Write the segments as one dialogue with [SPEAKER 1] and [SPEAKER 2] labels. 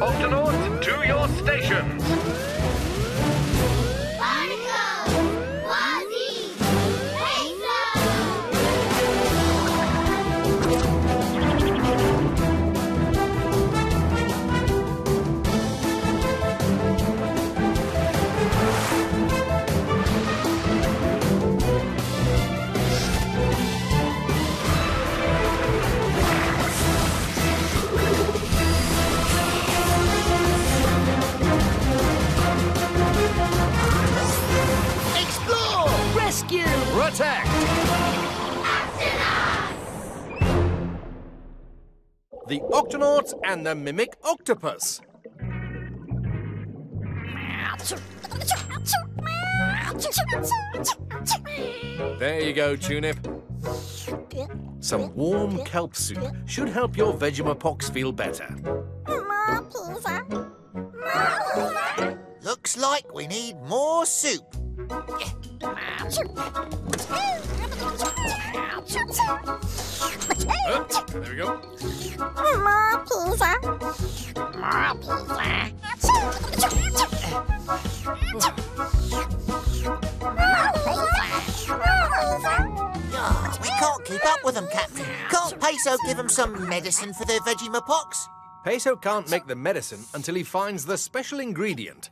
[SPEAKER 1] Octonauts, to your stations. The Octonauts and the Mimic Octopus. There you go, Tunip. Some warm kelp soup should help your Vegemapox feel better.
[SPEAKER 2] pizza Looks like we need more soup. Ah, we can't keep up with them, Captain. Can't Peso give them some medicine for their Vegemapox?
[SPEAKER 1] Peso can't make the medicine until he finds the special ingredient.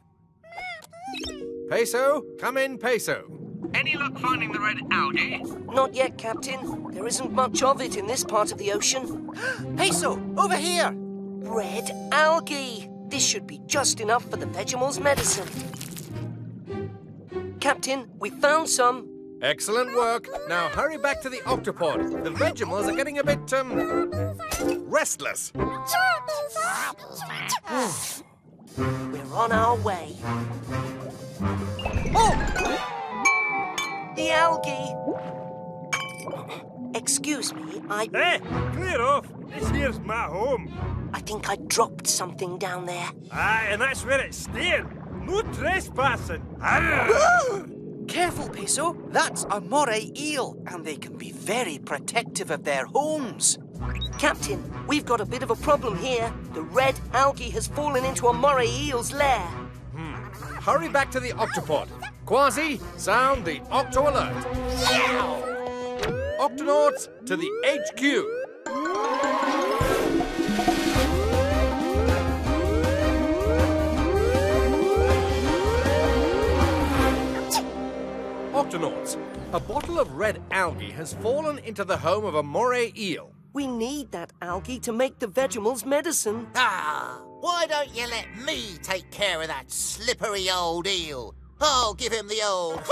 [SPEAKER 1] Peso, come in, Peso.
[SPEAKER 3] Any luck finding the red algae?
[SPEAKER 4] Not yet, Captain. There isn't much of it in this part of the ocean.
[SPEAKER 2] Peso, over here.
[SPEAKER 4] Red algae! This should be just enough for the Vegimal's medicine. Captain, we found some.
[SPEAKER 1] Excellent work. Now hurry back to the octopod. The Vegimals are getting a bit, um, restless.
[SPEAKER 4] We're on our way. Oh! The algae! Excuse me, I,
[SPEAKER 5] Hey, clear off. This here's my home.
[SPEAKER 4] I think I dropped something down there.
[SPEAKER 5] Aye, and that's where it's staying. No trespassing.
[SPEAKER 6] Careful, Peso. That's a moray eel, and they can be very protective of their homes.
[SPEAKER 4] Captain, we've got a bit of a problem here. The red algae has fallen into a moray eel's lair. Hmm.
[SPEAKER 1] Hurry back to the octopod. Kwazii, sound the octo alert. Octonauts to the HQ. Octonauts, a bottle of red algae has fallen into the home of a moray eel.
[SPEAKER 4] We need that algae to make the Vegimal's medicine.
[SPEAKER 2] Ah, why don't you let me take care of that slippery old eel? I'll give him the old.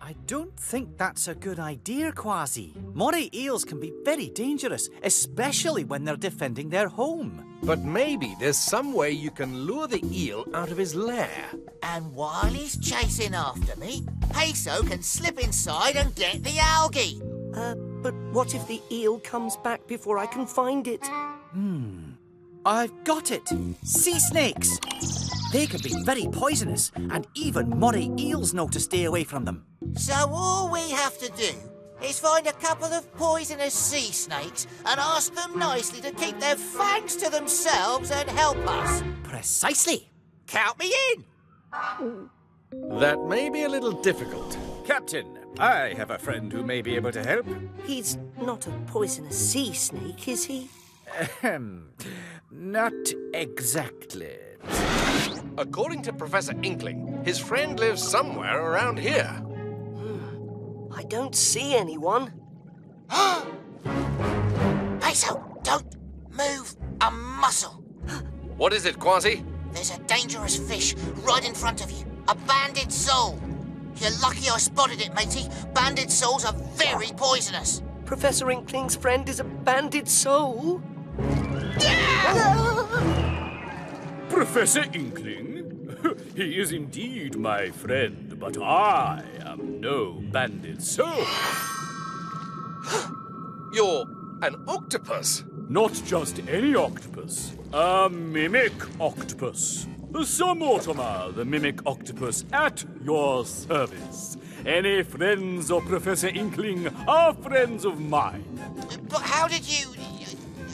[SPEAKER 6] I don't think that's a good idea, Kwazii. Moray eels can be very dangerous, especially when they're defending their home.
[SPEAKER 1] But maybe there's some way you can lure the eel out of his lair.
[SPEAKER 2] And while he's chasing after me, Peso can slip inside and get the algae.
[SPEAKER 4] Uh, but what if the eel comes back before I can find it?
[SPEAKER 6] I've got it! Sea snakes! They can be very poisonous, and even moray eels know to stay away from them.
[SPEAKER 2] So all we have to do is find a couple of poisonous sea snakes and ask them nicely to keep their fangs to themselves and help us.
[SPEAKER 6] Precisely!
[SPEAKER 2] Count me in!
[SPEAKER 1] That may be a little difficult.
[SPEAKER 5] Captain, I have a friend who may be able to help.
[SPEAKER 4] He's not a poisonous sea snake, is he?
[SPEAKER 5] Ahem. Not exactly.
[SPEAKER 1] According to Professor Inkling, his friend lives somewhere around here.
[SPEAKER 4] I don't see anyone.
[SPEAKER 2] Peso, don't move a muscle.
[SPEAKER 1] What is it, Kwazii?
[SPEAKER 2] There's a dangerous fish right in front of you. A banded sole. You're lucky I spotted it, matey. Banded soles are very poisonous.
[SPEAKER 4] Professor Inkling's friend is a banded sole.
[SPEAKER 5] Professor Inkling? he is indeed my friend, but I am no bandit soul.
[SPEAKER 1] You're an octopus.
[SPEAKER 5] Not just any octopus, a mimic octopus. Sir Mortimer, the mimic octopus, at your service. Any friends of Professor Inkling are friends of mine.
[SPEAKER 2] But how did you...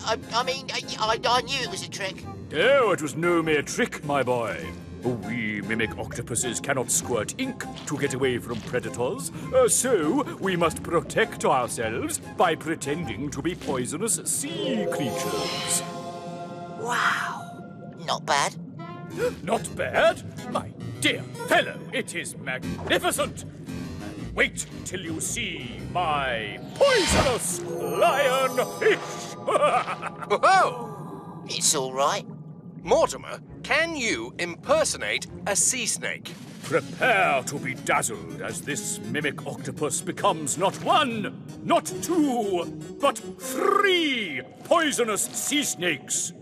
[SPEAKER 2] I, I mean, I, I, knew it was a trick.
[SPEAKER 5] Oh, it was no mere trick, my boy. We mimic octopuses cannot squirt ink to get away from predators, uh, so we must protect ourselves by pretending to be poisonous sea creatures.
[SPEAKER 4] Wow.
[SPEAKER 2] Not bad.
[SPEAKER 5] Not bad, my dear fellow. It is magnificent. Wait till you see my poisonous lionfish.
[SPEAKER 1] Oh!
[SPEAKER 2] It's all right.
[SPEAKER 1] Mortimer, can you impersonate a sea snake?
[SPEAKER 5] Prepare to be dazzled as this mimic octopus becomes not one, not two, but three poisonous sea snakes.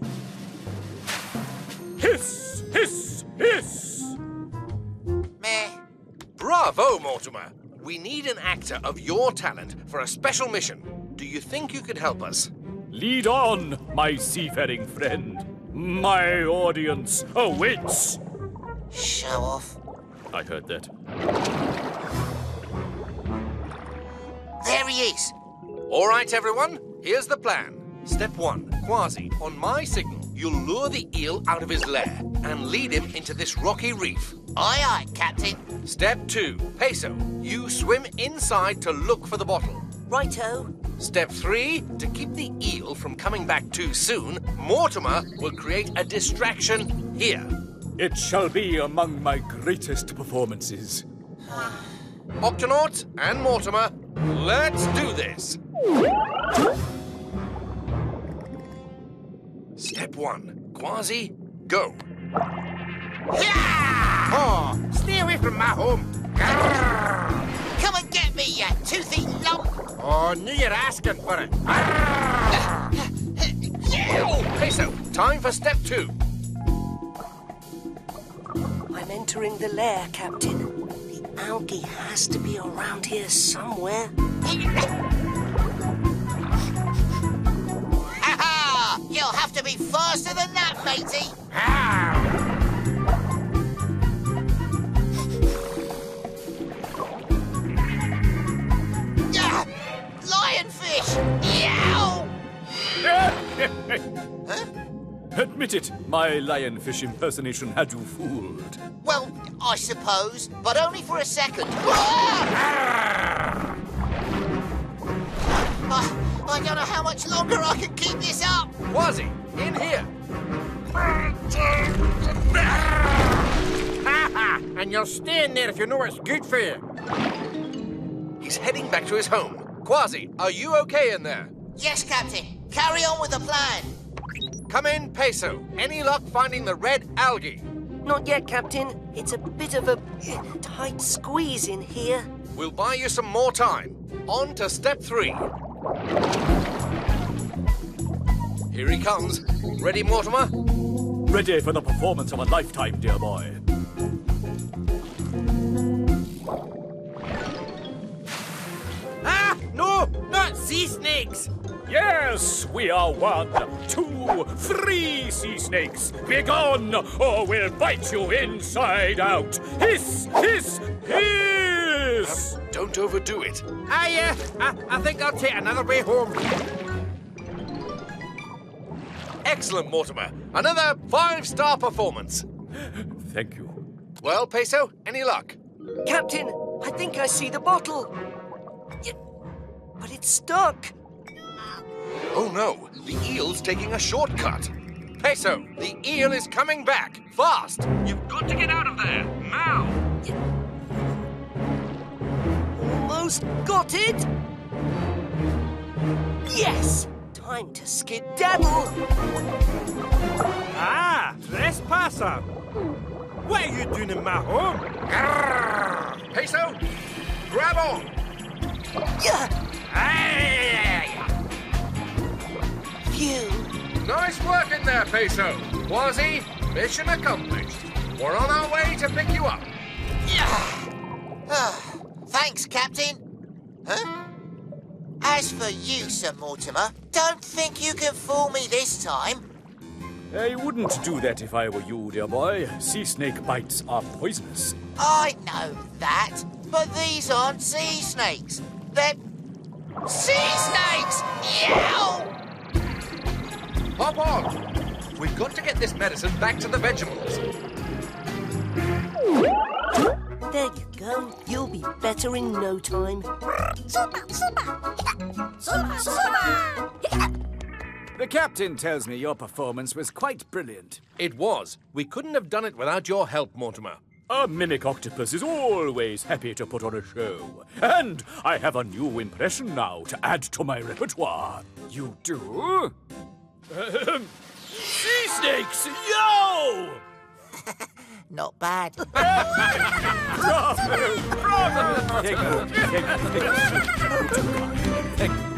[SPEAKER 5] Hiss, hiss, hiss.
[SPEAKER 2] Meh.
[SPEAKER 1] Bravo, Mortimer! We need an actor of your talent for a special mission. Do you think you could help us?
[SPEAKER 5] Lead on, my seafaring friend. My audience awaits.
[SPEAKER 2] Show off.
[SPEAKER 5] I heard that.
[SPEAKER 2] There he is.
[SPEAKER 1] All right, everyone, here's the plan. Step one, Kwazii, on my signal, you'll lure the eel out of his lair and lead him into this rocky reef.
[SPEAKER 2] Aye, aye, Captain.
[SPEAKER 1] Step two, Peso, you swim inside to look for the bottle.
[SPEAKER 4] Righto.
[SPEAKER 1] Step three, to keep the eel from coming back too soon, Mortimer will create a distraction here.
[SPEAKER 5] It shall be among my greatest performances.
[SPEAKER 1] Octonauts and Mortimer, let's do this. Step one, Kwazii, go.
[SPEAKER 3] Oh, stay away from my home.
[SPEAKER 2] Come
[SPEAKER 3] Oh, knew you're asking for it.
[SPEAKER 1] Peso, time for step two.
[SPEAKER 4] I'm entering the lair, Captain. The algae has to be around here somewhere.
[SPEAKER 2] Ha You'll have to be faster than that, matey. Yeah!
[SPEAKER 5] Admit it, my lionfish impersonation had you fooled.
[SPEAKER 2] Well, I suppose, but only for a second. Ah! I, I don't know how much longer I can keep this up.
[SPEAKER 1] Kwazii, in here.
[SPEAKER 3] and you'll stay in there if you know it's good for you.
[SPEAKER 1] He's heading back to his home. Kwazii, are you okay in there?
[SPEAKER 2] Yes, Captain. Carry on with the plan.
[SPEAKER 1] Come in, Peso. Any luck finding the red algae?
[SPEAKER 4] Not yet, Captain. It's a bit of a tight squeeze in here.
[SPEAKER 1] We'll buy you some more time. On to step three. Here he comes. Ready, Mortimer?
[SPEAKER 5] Ready for the performance of a lifetime, dear boy.
[SPEAKER 3] Ah, no, not sea snakes.
[SPEAKER 5] Yes, we are one, two, three sea snakes. Begone, or we'll bite you inside out. Hiss, hiss, hiss!
[SPEAKER 1] Don't overdo it.
[SPEAKER 3] I, uh, I, I think I'll take another way home.
[SPEAKER 1] Excellent, Mortimer. Another five-star performance.
[SPEAKER 5] Thank you.
[SPEAKER 1] Well, Peso, any luck?
[SPEAKER 4] Captain, I think I see the bottle. But it's stuck.
[SPEAKER 1] Oh no, the eel's taking a shortcut. Peso, the eel is coming back. Fast!
[SPEAKER 3] You've got to get out of there, now.
[SPEAKER 4] Almost got it. Yes! Time to skedaddle.
[SPEAKER 3] Ah, trespasser. What are you doing in my home?
[SPEAKER 1] Peso, grab on.
[SPEAKER 4] Yeah!
[SPEAKER 3] Aye.
[SPEAKER 4] Phew!
[SPEAKER 1] Nice work in there, Peso. Kwazii, mission accomplished. We're on our way to pick you up.
[SPEAKER 2] Ah, Thanks, Captain. Huh? As for you, Sir Mortimer, don't think you can fool me this time.
[SPEAKER 5] I wouldn't do that if I were you, dear boy. Sea snake bites are poisonous.
[SPEAKER 2] I know that, but these aren't sea snakes. They're sea snakes! Yow!
[SPEAKER 1] Hop on! We've got to get this medicine back to the vegetables.
[SPEAKER 4] There you go. You'll be better in no time.
[SPEAKER 6] The captain tells me your performance was quite brilliant.
[SPEAKER 1] It was. We couldn't have done it without your help, Mortimer.
[SPEAKER 5] A mimic octopus is always happy to put on a show. And I have a new impression now to add to my repertoire.
[SPEAKER 6] You do?
[SPEAKER 5] Ahem. sea snakes, yo!
[SPEAKER 2] Not bad.
[SPEAKER 5] Bravo! Bravo! Thank